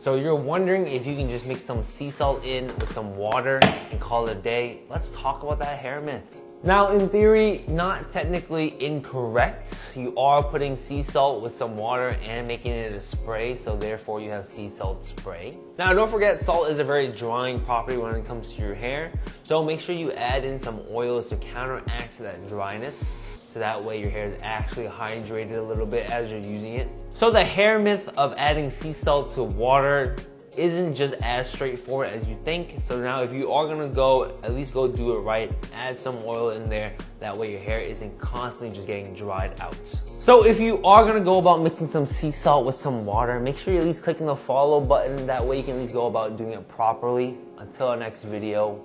So you're wondering if you can just mix some sea salt in with some water and call it a day. Let's talk about that hair myth. Now, in theory, not technically incorrect. You are putting sea salt with some water and making it a spray, so therefore you have sea salt spray. Now, don't forget, salt is a very drying property when it comes to your hair, so make sure you add in some oils to counteract that dryness so that way your hair is actually hydrated a little bit as you're using it. So the hair myth of adding sea salt to water isn't just as straightforward as you think. So now if you are gonna go, at least go do it right. Add some oil in there. That way your hair isn't constantly just getting dried out. So if you are gonna go about mixing some sea salt with some water, make sure you're at least clicking the follow button. That way you can at least go about doing it properly. Until our next video,